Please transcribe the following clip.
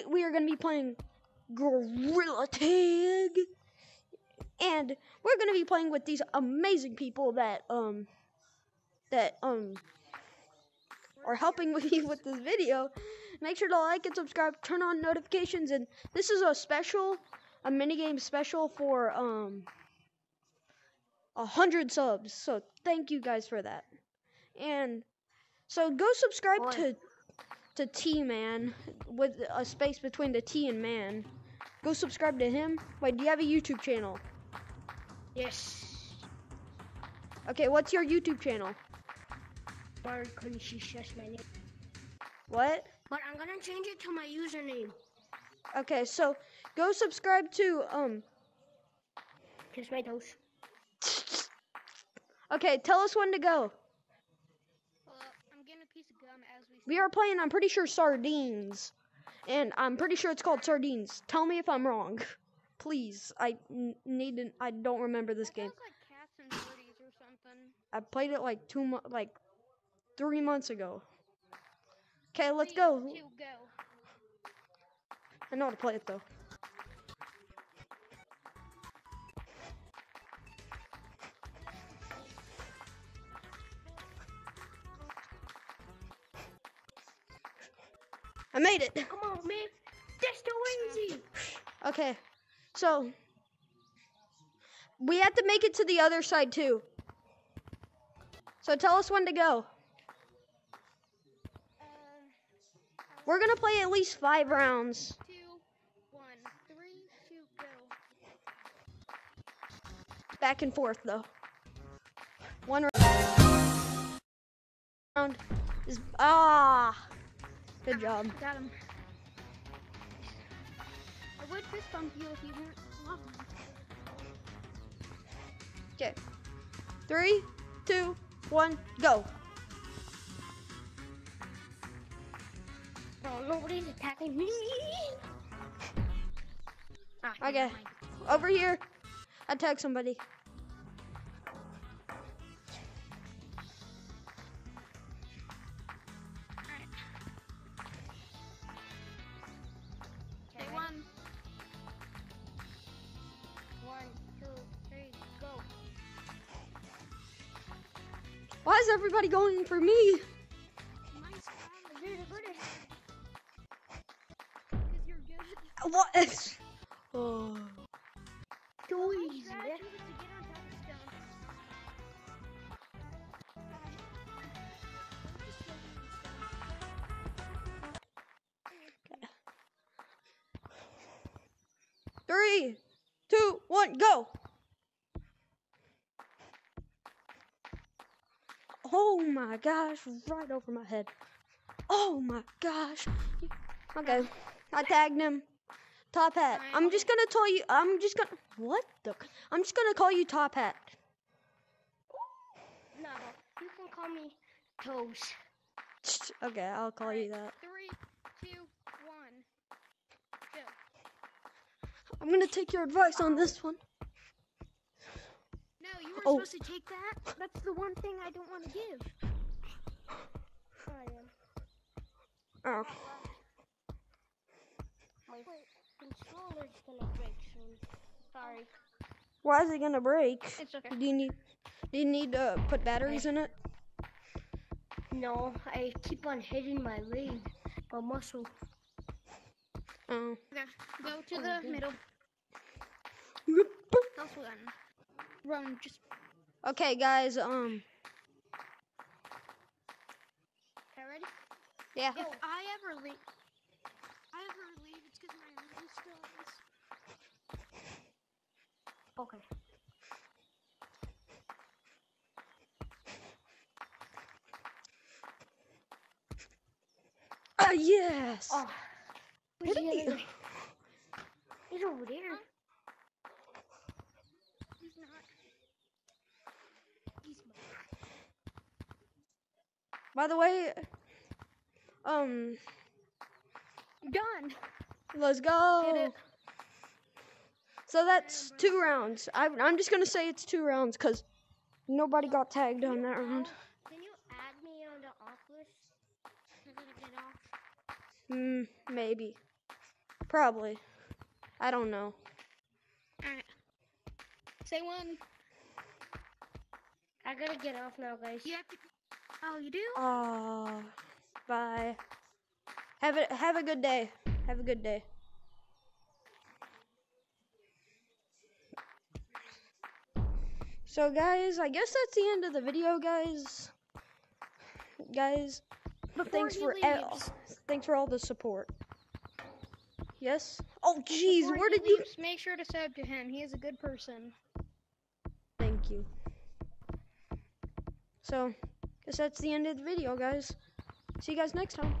tonight we are going to be playing Gorilla Tag. And we're going to be playing with these amazing people that um that um are helping with me with this video. Make sure to like and subscribe, turn on notifications and this is a special a minigame special for um a hundred subs. So thank you guys for that. And so go subscribe Boy. to to T Man with a space between the T and man. Go subscribe to him. Wait, do you have a YouTube channel? Yes. Okay, what's your YouTube channel? Bard Kunishish, that's my name. What? But I'm gonna change it to my username. Okay, so go subscribe to um Kiss my toes. Okay, tell us when to go. Uh, I'm getting a piece of gum as we are playing, I'm pretty sure sardines. And I'm pretty sure it's called sardines. Tell me if I'm wrong. Please. I n- need to I don't remember this game. like cats and birdies or something. I played it like 2 mo- like 3 months ago. Okay, let's go. go. I know how to play it though. I made it. Come on, man. That's too easy. Okay. So we have to make it to the other side too. So tell us when to go. Uh, We're going to play at least 5 rounds. two, one, three, two, go. back and forth though. One round is ah. Good job. Got him. I would fist bump you if you weren't loving. Okay. Three, two, one, go. Oh, nobody's attacking me. Ah, Okay. Over here. Attack somebody. Is everybody going for me? Mine's fine. You're good at Because you're good at What? Oh. Too easy. to get on top of stone. Three, two, one, go. Oh my gosh, right over my head. Oh my gosh. Okay, I tagged him. Top hat. I'm just gonna tell you. I'm just gonna. What the? I'm just gonna call you Top Hat. No, you can call me Toes. Okay, I'll call you that. Three, two, one, go. I'm gonna take your advice on this one. No, you Oh. supposed to take that. That's the one thing I don't want to give. I am. Oh. My controller's gonna break soon. Sorry. Why is it gonna break? It's okay. Do you need? Do you need to put batteries in it? No, I keep on hitting my leg, my muscle. Oh. Okay, go to Oh, the good. middle. Health one. Run, just Okay, guys. Um. okay, ready? Yeah. If I ever leave, I ever leave, it's because my arm is still this. Okay. Ah, yes. Oh. Where's the Hey. other guy? He's over there. He's not. He's By the way, um, done. let's go. Hit it. So that's two rounds. I, I'm just gonna say it's two rounds because nobody got tagged on that round. Can you add me on the off list? I'm gonna get off. Hmm, maybe. Probably. I don't know. Alright. Say one. I gotta get off now, guys. You have to. Oh, you do? Ah, bye. Have a have a good day. Have a good day. So guys, I guess that's the end of the video, guys. Guys, thanks for leaves. thanks for all the support. Yes. Oh jeez, where he did you? Make sure to sub to him. He is a good person. Thank you. So, guess that's the end of the video, guys. See you guys next time.